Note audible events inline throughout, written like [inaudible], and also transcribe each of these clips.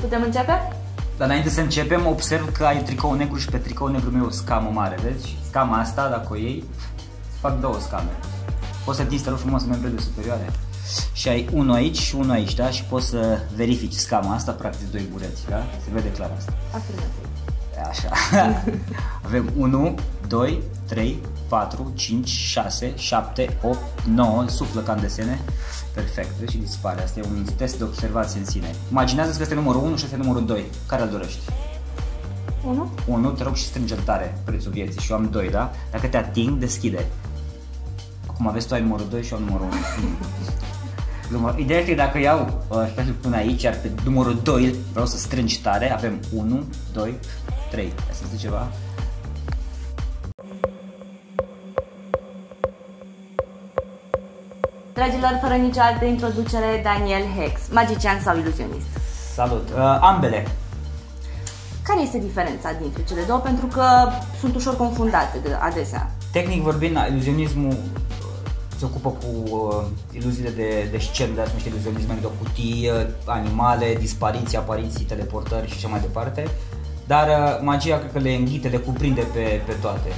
Putem începe? Dar înainte să începem, observ că ai tricou negru și pe tricou negru meu o scamă mare, vezi? Și scama asta, dacă o iei, se fac două scame. Poți să tinzi, te rog frumos, membrele superioare. Și ai unul aici și unul aici, da? Și poți să verifici scama asta, practic doi bureți, da? Se vede clar asta. Afirmativ. Așa. [laughs] Avem 1, 2, 3, 4, 5, 6, 7, 8, 9, suflă ca în desene. Perfect, vezi și dispare. Asta e un test de observație în sine. Imaginează că este numărul 1 și este numărul 2. Care îl dorești? 1. 1, te rog și strânge tare prețul vieții și eu am 2, da? Dacă te ating, deschide. Acum aveți tu ai numărul 2 și eu am numărul 1. Glumă. [laughs] Ideea este că dacă iau uh, special până aici, iar pe numărul 2 vreau să strângi tare, avem 1, 2, 3. Ai să zic ceva? Dragilor, fără nicio altă introducere, Daniel Hex, magician sau iluzionist. Salut! Uh, ambele. Care este diferența dintre cele două? Pentru că sunt ușor confundate de adesea. Tehnic vorbind, iluzionismul uh, se ocupă cu uh, iluziile de, de scenă, de numește iluzionism, adică cutii, uh, animale, dispariții, apariții, teleportări și așa mai departe. Dar uh, magia cred că le înghite, le cuprinde pe, pe toate.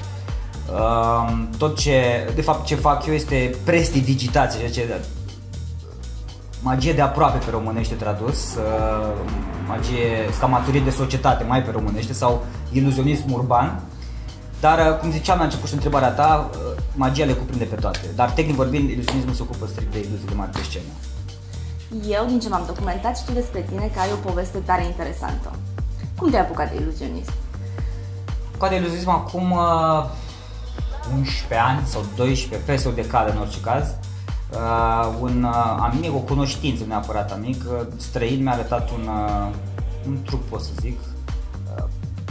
Uh, tot ce, de fapt ce fac eu este prestidigitație, ceea ce magie de aproape pe românește tradus, uh, magie scamatorie de societate mai pe românește sau iluzionism urban. Dar, uh, cum ziceam la început și întrebarea ta, uh, magia le cuprinde pe toate. Dar, tehnic vorbind, iluzionismul se ocupă strict de iluzii de mari pe scenă. Eu, din ce m-am documentat, știu despre tine că ai o poveste tare interesantă. Cum te-ai apucat de iluzionism? Cu de iluzionism acum uh, 11 ani sau 12, peste o decadă în orice caz. Uh, un uh, amic, o cunoștință neapărat amic, uh, străin mi-a arătat un, uh, un truc, pot să zic, uh,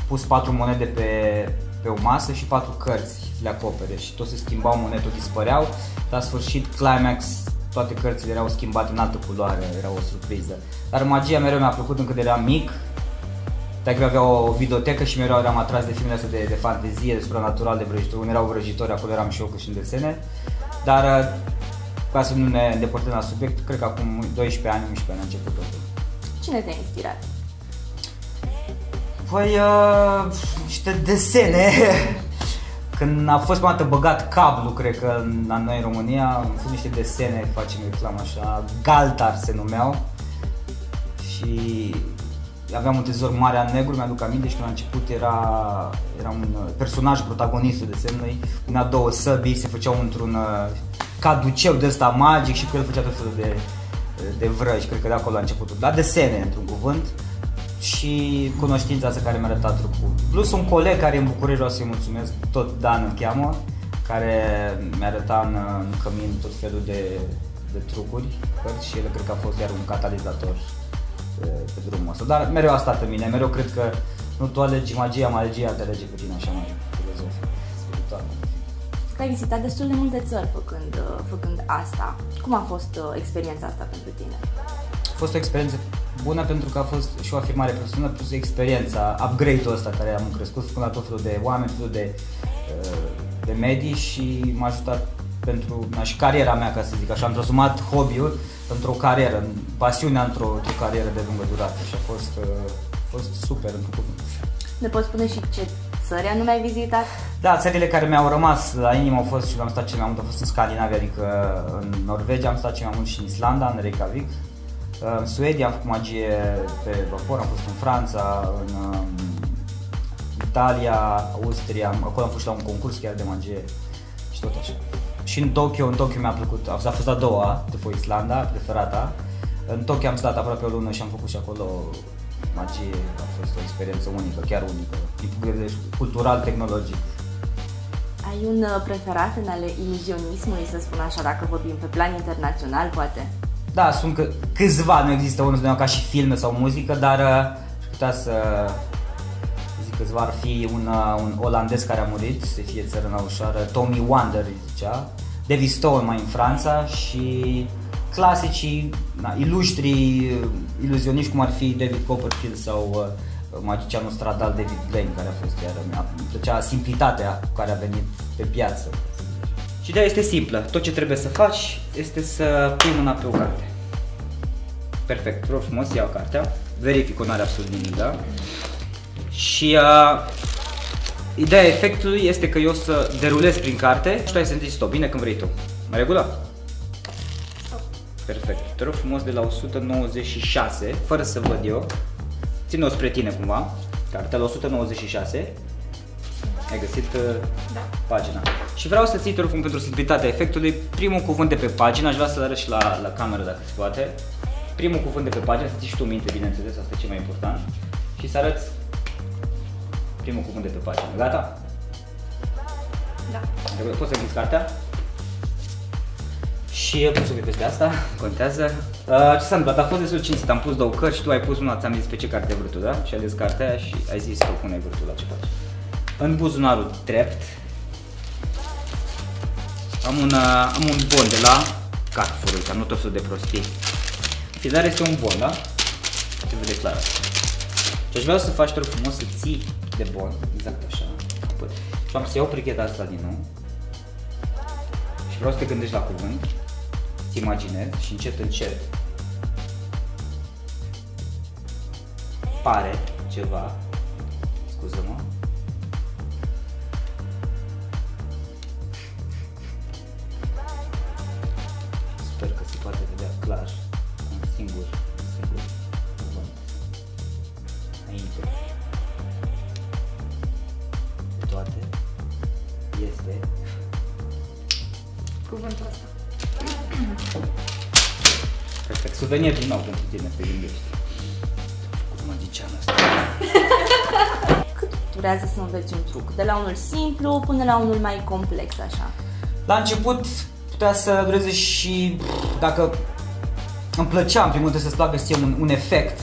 pus patru monede pe, pe o masă și patru cărți le acopere și tot se schimbau monede, tot dispăreau. La sfârșit, climax, toate cărțile erau schimbate în altă culoare, era o surpriză. Dar magia mereu mi-a plăcut încă de eram mic, Dacă avea o videotecă și mereu eram atras de filmele astea de, de fantezie, de supranatural, de vrăjitori. Unde erau vrăjitori, acolo eram și eu și în desene. Dar uh, ca să nu ne îndepărtăm la subiect, cred că acum 12 ani, 11 ani a început totul. Cine te-a inspirat? Păi, uh, niște desene. [laughs] Când a fost prima dată băgat cablu, cred că la noi în România, au fost niște desene, facem reclamă așa, Galtar se numeau. Și aveam un tezor mare al negru, mi-aduc aminte și când a început era, era un uh, personaj protagonistul desenului, punea două săbii, se făceau într-un uh, caduceu de ăsta magic și cu el făcea tot felul de, de vrăji, cred că de acolo a început. La desene, într-un cuvânt, și cunoștința asta care mi-a arătat trucul. Plus un coleg care în București vreau să-i mulțumesc, tot Dan îl cheamă, care mi-a arătat în, în cămin tot felul de, de trucuri cărți și el cred că a fost iar un catalizator pe, pe drumul ăsta. Dar mereu a stat în mine, mereu cred că nu tu alegi magia, magia te alege pe tine, așa mai filozofic, spiritual. Că ai vizitat destul de multe țări făcând, uh, făcând asta. Cum a fost uh, experiența asta pentru tine? A fost o experiență bună pentru că a fost și o afirmare profesională plus experiența, upgrade-ul ăsta care am crescut până la tot felul de oameni, tot felul de, uh, de medii și m-a ajutat pentru na, și cariera mea, ca să zic așa. Am transformat hobby-ul într-o carieră, pasiunea într-o, într carieră de lungă durată și a fost, uh, a fost super într cuvânt. Ne poți spune și ce țări anume ai vizitat? Da, țările care mi-au rămas la inimă au fost și am stat cel mai mult, au fost în Scandinavia, adică în Norvegia, am stat cel mai mult și în Islanda, în Reykjavik. În Suedia am făcut magie pe vapor, am fost în Franța, în um, Italia, Austria, acolo am fost la un concurs chiar de magie și tot așa. Și în Tokyo, în Tokyo mi-a plăcut, a fost a doua după Islanda, preferata. În Tokyo am stat aproape o lună și am făcut și acolo magie, a fost o experiență unică, chiar unică, din punct de vedere cultural, tehnologic. Ai un uh, preferat în ale iluzionismului, să spun așa, dacă vorbim pe plan internațional, poate? Da, sunt că câțiva, nu există unul ca și filme sau muzică, dar uh, aș putea să zic câțiva ar fi un, uh, un olandez care a murit, să fie țărâna ușoară, Tommy Wonder îi zicea, David Stone mai în Franța și clasicii, na, ilustri uh, iluzioniști cum ar fi David Copperfield sau uh, magicianul stradal David Blaine care a fost iar, îmi plăcea simplitatea cu care a venit pe piață. Și ideea este simplă. Tot ce trebuie să faci este să pui mâna pe o carte. Perfect, rog frumos, iau cartea. verific, nu are absolut nimic, da? Și uh, ideea efectului este că eu o să derulez prin carte și tu ai să zici stop, bine când vrei tu. În regulă? Perfect. Te rog frumos de la 196, fără să văd eu. Ține-o spre tine cumva. Cartea la 196. Ai găsit uh, Da. pagina. Și vreau să ții, te rog frumos, pentru simplitatea efectului, primul cuvânt de pe pagină, aș vrea să-l arăt și la, la cameră dacă se poate. Primul cuvânt de pe pagină, să ții și tu minte, bineînțeles, asta e cel mai important. Și să arăți primul cuvânt de pe pagină. Gata? Da. Trebuie- Poți să închizi cartea? Și poți să vii peste asta, contează. Uh, ce s-a întâmplat? A fost destul de cinstit, am pus două cărți și tu ai pus una, ți-am zis pe ce carte ai vrut tu, da? Și ai ales cartea aia și ai zis tu cum ai vrut tu la ce faci. În buzunarul drept am un, uh, am un bon de la Carrefour, uite, am nu tot felul de prostii. Fiecare este un bon, da? Se vede clar. Și aș vrea să faci, te rog frumos, să ții de bon, exact așa. capăt. Și am să iau pricheta asta din nou. Și vreau să te gândești la cuvânt, ți imaginezi și încet, încet pare ceva, scuză-mă, Perfect. Suvenir din nou pentru tine, să te gândești. Cu magicianul ăsta. [laughs] Cât durează să înveți un truc? De la unul simplu până la unul mai complex, așa. La început putea să dureze și dacă îmi plăcea în primul rând să-ți placă ție un, un efect,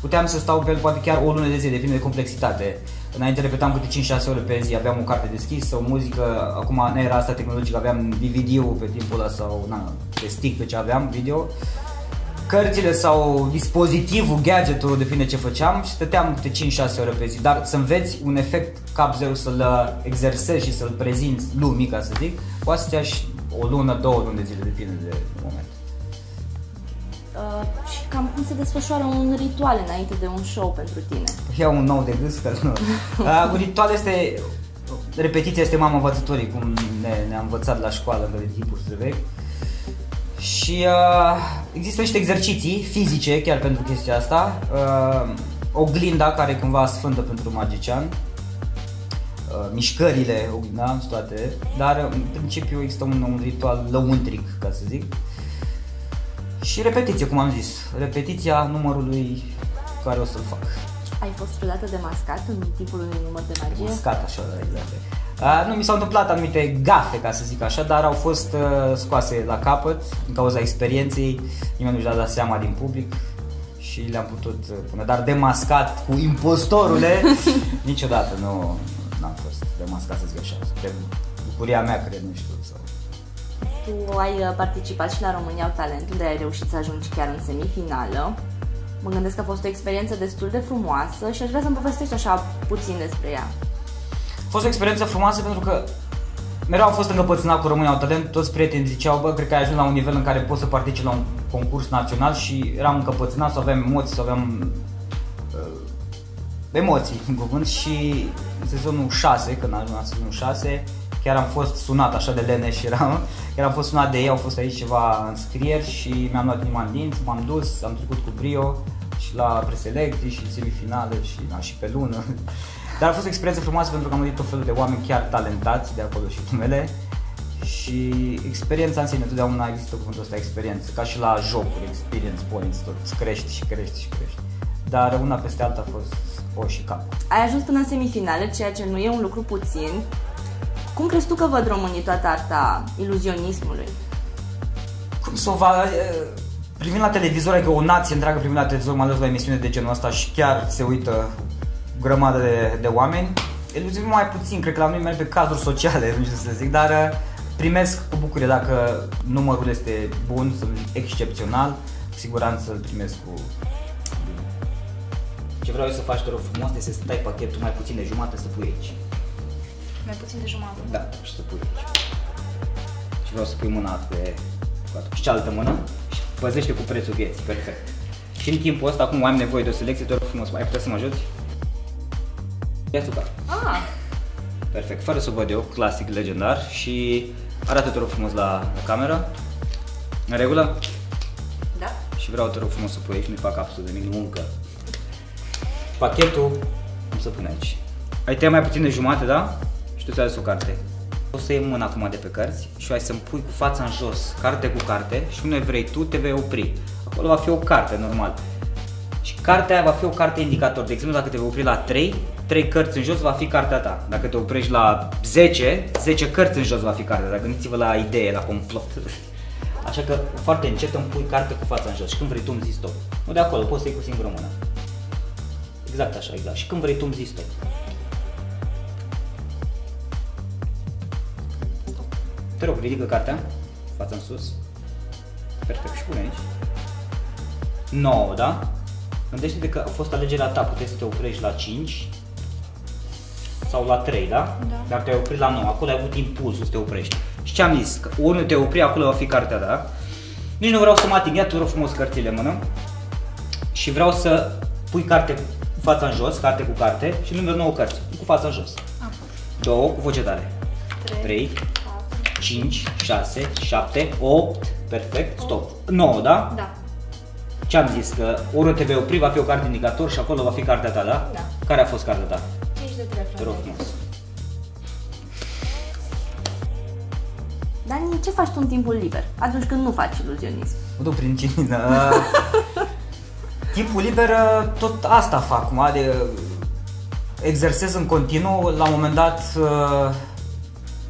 puteam să stau pe el poate chiar o lună de zile, depinde de complexitate. Înainte repetam câte 5-6 ore pe zi, aveam o carte deschisă, o muzică, acum nu era asta tehnologică, aveam DVD-ul pe timpul ăla sau na, pe stick pe ce aveam, video. Cărțile sau dispozitivul, gadgetul, depinde ce făceam și stăteam câte 5-6 ore pe zi. Dar să înveți un efect cap zero, să-l uh, exersezi și să-l prezinți lumii, ca să zic, poate să te ia și o lună, două luni de zile, depinde de moment. Uh, și cam cum se desfășoară un ritual înainte de un show pentru tine? Iau un nou de gâs, că nu. [laughs] Uh, un ritual este, repetiția este mama învățătorii, cum ne, ne-a învățat la școală de tipuri de vechi. Și uh, există niște exerciții fizice chiar pentru chestia asta. Uh, oglinda care e cumva sfântă pentru magician. Uh, mișcările, oglinda, sunt toate. Dar în principiu există un, un ritual lăuntric, ca să zic. Și repetiție, cum am zis. Repetiția numărului care o să-l fac. Ai fost vreodată demascat în timpul unui număr de magie? Mascat așa, exact. Uh, nu mi s-au întâmplat anumite gafe, ca să zic așa, dar au fost uh, scoase la capăt din cauza experienței. Nimeni nu și-a dat seama din public și le-am putut uh, pune. Dar demascat cu impostorule, [laughs] niciodată nu am fost demascat să zic așa. Spre bucuria mea, cred, nu știu. Sau... Tu ai uh, participat și la România au Talent, unde ai reușit să ajungi chiar în semifinală. Mă gândesc că a fost o experiență destul de frumoasă și aș vrea să-mi povestești așa puțin despre ea. A fost o experiență frumoasă pentru că mereu am fost încăpățânat cu România au Talent, toți prietenii ziceau, bă, cred că ai ajuns la un nivel în care poți să participi la un concurs național și eram încăpățânat să avem emoții, să avem uh, emoții în cuvânt și în sezonul 6, când am ajuns la sezonul 6, chiar am fost sunat așa de leneș eram, [laughs] chiar am fost sunat de ei, au fost aici ceva înscrieri și mi-am luat inima în dinți, m-am dus, am trecut cu brio și la preselecții și semifinale și, na, și pe lună. [laughs] Dar a fost o experiență frumoasă pentru că am văzut tot felul de oameni chiar talentați de acolo și numele și experiența în sine, întotdeauna există cuvântul ăsta, experiență, ca și la jocuri, experience points, tot îți crești și crești și crești. Dar una peste alta a fost o și cap. Ai ajuns până în semifinale, ceea ce nu e un lucru puțin. Cum crezi tu că văd românii toată arta iluzionismului? Cum să o va... e, Privind la televizor, adică o nație întreagă privind la televizor, mai ales la emisiune de genul ăsta și chiar se uită o grămadă de, de oameni. Iluzionul mai puțin, cred că la noi merg pe cazuri sociale, [laughs] nu știu să zic, dar uh, primesc cu bucurie dacă numărul este bun, să zic excepțional, cu siguranță îl primesc cu bine. Ce vreau eu să faci, te rog frumos, este să tai pachetul mai puțin de jumătate să pui aici. Mai puțin de jumătate. Da, și să pui aici. Și vreau să pui mâna pe cu și cealaltă mână și păzește cu prețul vieții, perfect. Și în timpul ăsta, acum am nevoie de o selecție, te rog frumos, ai putea să mă ajuți? Ia țuca. Ah, Perfect, fără să o văd eu, clasic, legendar și arată te rog frumos la, la cameră. În regulă? da. Și vreau te rog frumos să pui aici, nu-i fac absolut nimic, muncă. Pachetul, cum să pun aici? Ai tăiat mai puțin de jumate, da? Și tu ți-ai adus o carte. O să iei mâna acum de pe cărți și ai să-mi pui cu fața în jos, carte cu carte și unde vrei tu, te vei opri. Acolo va fi o carte, normal. Și cartea aia va fi o carte indicator. De exemplu, dacă te vei opri la 3, 3 cărți în jos va fi cartea ta. Dacă te oprești la 10, 10 cărți în jos va fi cartea ta. Gândiți-vă la idee, la complot. [laughs] Așa că foarte încet îmi pui carte cu fața în jos și când vrei tu îmi zici stop. Nu de acolo, poți să iei cu singură mână. Exact așa, exact. Și când vrei tu îmi zici stop. Te rog, ridică cartea, fața în sus. Perfect, și pune aici. 9, da? Gândește-te că a fost alegerea ta, puteai să te oprești la 5 sau la 3, da? Da. Dar te-ai oprit la 9, acolo ai avut impulsul să te oprești. Și ce am zis? Că unul te opri, acolo va fi cartea ta. Nici nu vreau să mă ating, ia tu rog frumos cărțile în mână. Și vreau să pui carte cu fața în jos, carte cu carte și lângă 9 cărți, cu fața în jos. Ah, 2 cu voce tare. 3, 5, 6, 7, 8, perfect, stop. 9, da? Da. Ce am zis? Că ori te vei opri, va fi o carte indicator și acolo va fi cartea ta, da? Da. Care a fost cartea ta? 5 de 3 Te rog frumos. Dani, ce faci tu în timpul liber? Atunci când nu faci iluzionism. Mă duc prin cinină. [laughs] Timpul liber, uh, tot asta fac, cum de exersez în continuu. La un moment dat uh,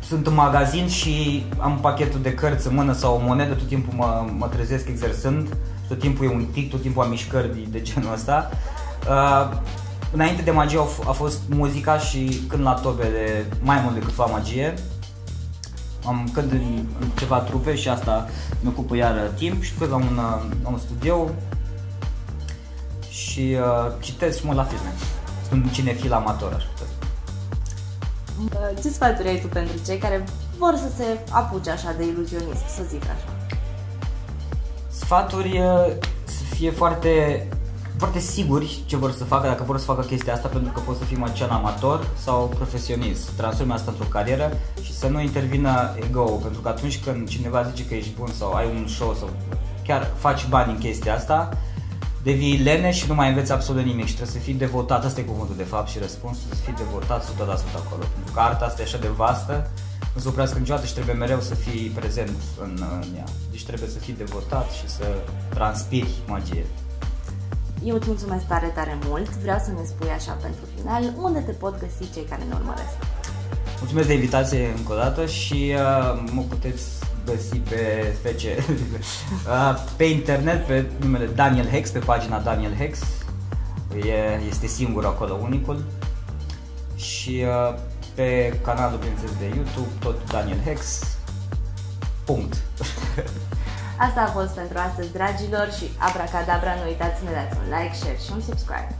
sunt în magazin și am pachetul de cărți în mână sau o monedă, tot timpul mă, mă trezesc exersând, tot timpul e un tic, tot timpul am mișcări de, de genul ăsta. Uh, înainte de magie a, f- a fost muzica și când la tobele mai mult decât fac magie. Am cânt în, în ceva trupe și asta mi ocupă iar timp și când la un, uh, la un studio și uh, citesc și mă la filme. Sunt un cinefil amator, aș putea spune. Uh, Ce sfaturi ai tu pentru cei care vor să se apuce așa de iluzionism, să zic așa? Sfaturi uh, să fie foarte, foarte siguri ce vor să facă, dacă vor să facă chestia asta, pentru că pot să fii magician amator sau profesionist. Să transformi asta într-o carieră și să nu intervină ego pentru că atunci când cineva zice că ești bun sau ai un show sau chiar faci bani în chestia asta, devii lene și nu mai înveți absolut nimic și trebuie să fii devotat, asta e cuvântul de fapt și răspunsul, să fii devotat 100% acolo, pentru că arta asta e așa de vastă, nu se oprească niciodată și trebuie mereu să fii prezent în, în ea. Deci trebuie să fii devotat și să transpiri magie. Eu îți mulțumesc tare, tare mult. Vreau să ne spui așa pentru final unde te pot găsi cei care ne urmăresc. Mulțumesc de invitație încă o dată și uh, mă puteți găsi pe FC, [laughs] uh, pe internet pe numele Daniel Hex, pe pagina Daniel Hex. E, este singur acolo, unicul. Și uh, pe canalul, bineînțeles, de YouTube, tot Daniel Hex. Punct. [laughs] Asta a fost pentru astăzi, dragilor, și abracadabra, nu uitați să ne dați un like, share și un subscribe.